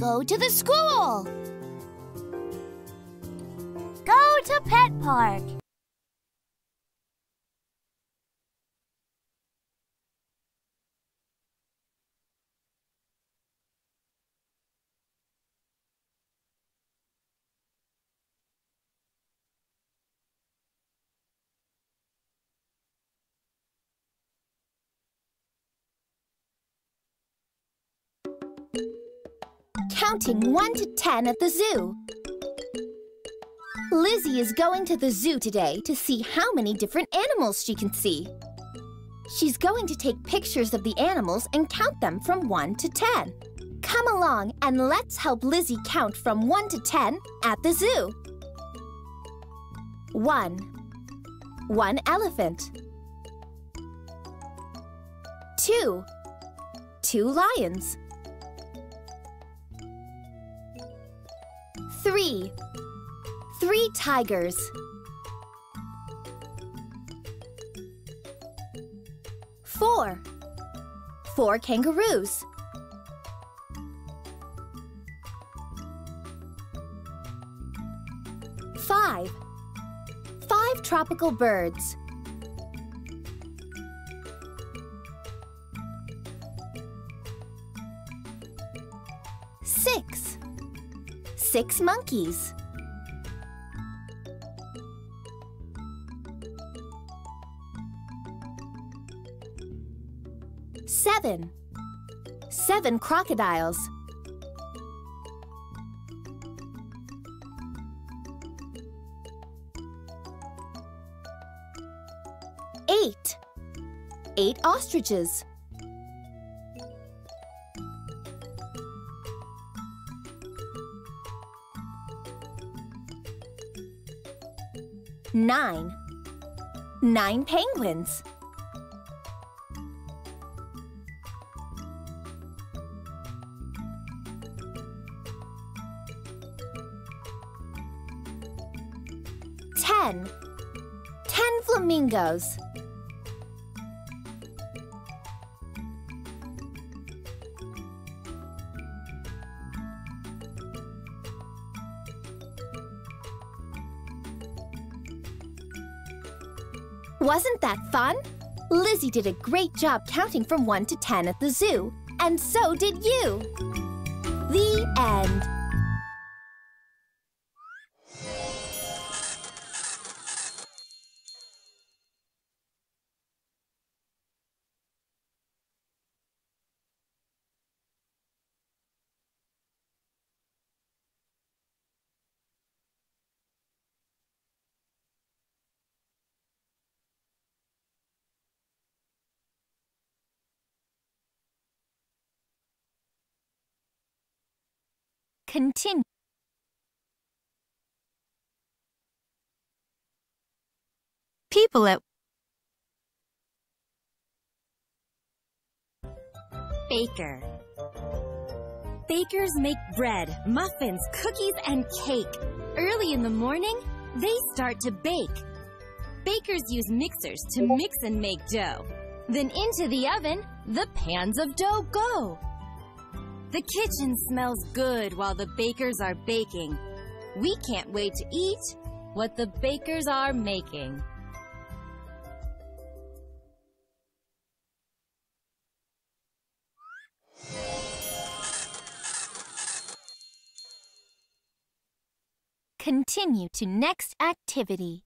Go to the school. Go to pet park. Counting 1 to 10 at the zoo. Lizzie is going to the zoo today to see how many different animals she can see. She's going to take pictures of the animals and count them from 1 to 10. Come along and let's help Lizzie count from 1 to 10 at the zoo. 1. One elephant. 2. Two lions. 3. Three tigers. Four. Four kangaroos. Five. Five tropical birds. Six. Six monkeys. Seven. Seven crocodiles. Eight. Eight ostriches. Nine. Nine penguins. Ten. Ten flamingos. Wasn't that fun? Lizzie did a great job counting from 1 to 10 at the zoo, and so did you. The end. Continue. People at Baker. Bakers make bread, muffins, cookies, and cake. Early in the morning, they start to bake. Bakers use mixers to mix and make dough. Then into the oven, the pans of dough go. The kitchen smells good while the bakers are baking. We can't wait to eat what the bakers are making. Continue to next activity.